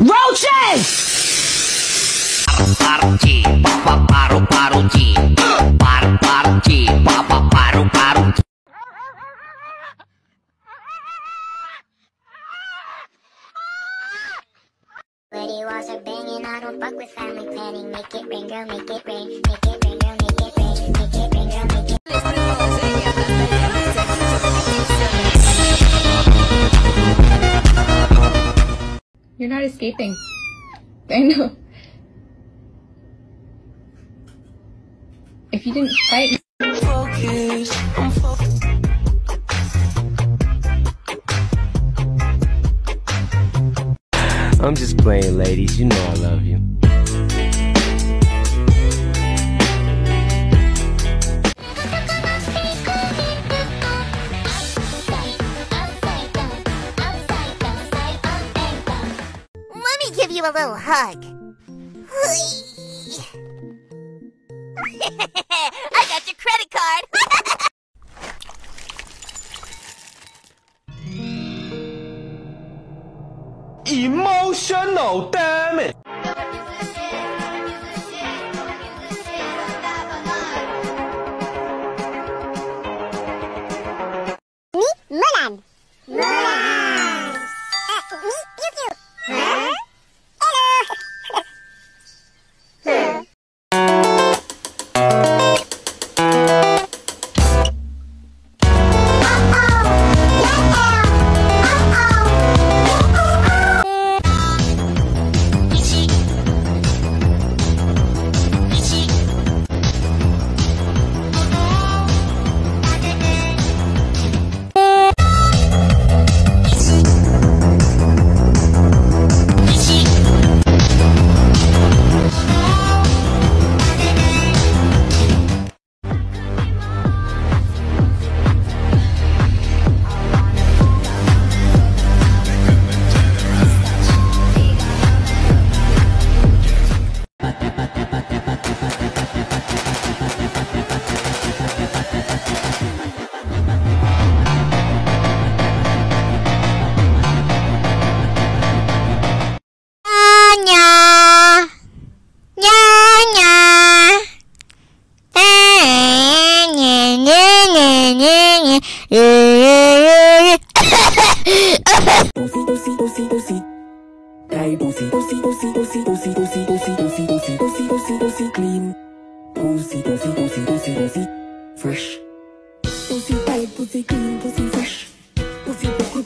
Roaches! You're not escaping. I know. If you didn't fight. I'm just playing, ladies. You know I love you. little hug. I got your credit card. Emotional damage.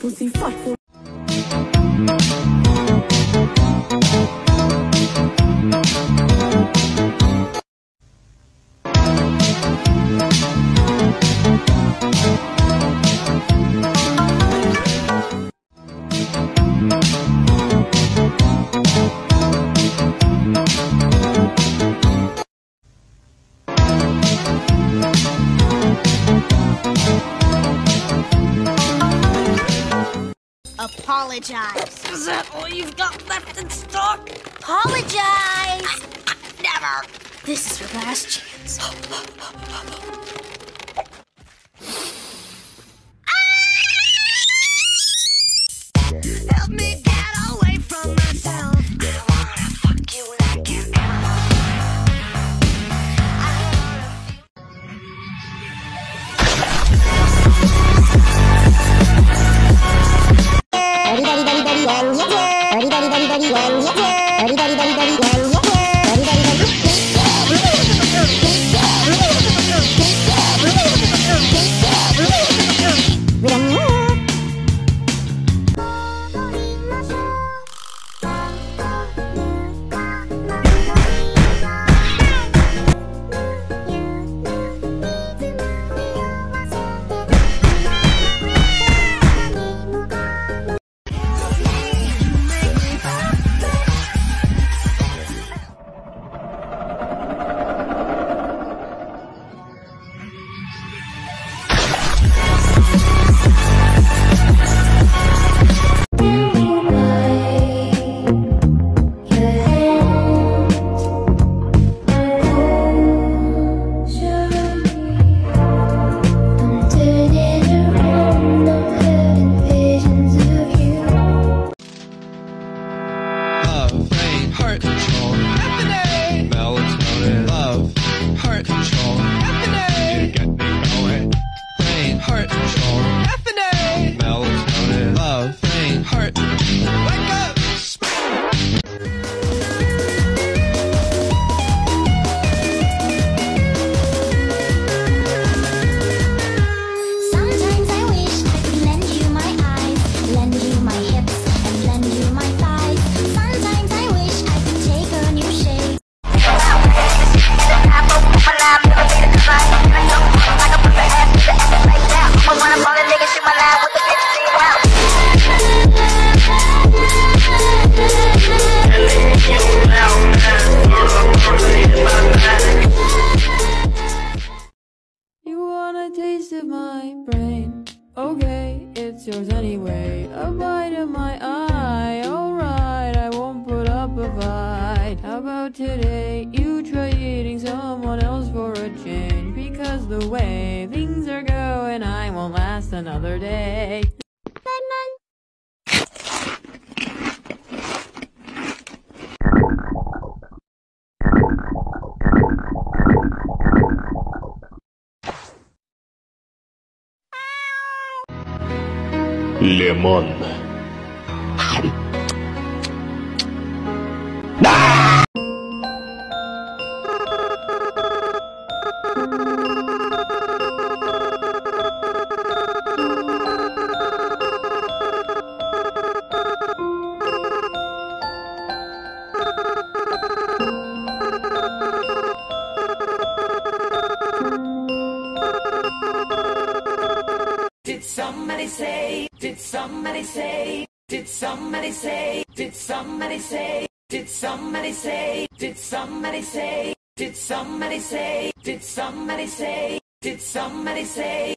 pussy fuck apologize. Is that all you've got left in stock? Apologize! Ah, ah, never! This is your last chance. anyway. A bite of my eye, alright, I won't put up a fight. How about today? You try eating someone else for a change. Because the way things are going, I won't last another day. Лемон. Say? Did somebody say? Did somebody say? Did somebody say? Did somebody say? Did somebody say? Did somebody say? Did somebody say?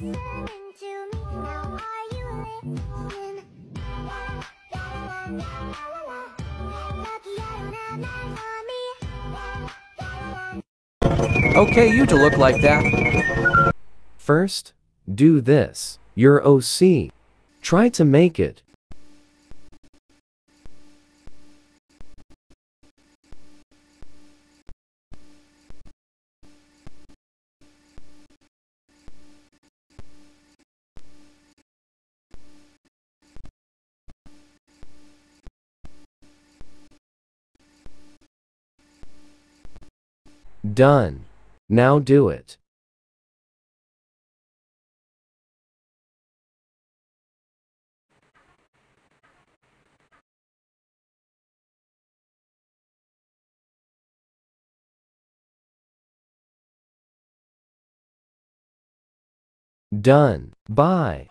listening to me? Now are you listening? Lucky I don't have knives on me. Okay, you to look like that. First, do this. Your OC. Try to make it. Done. Now do it. Done. Bye.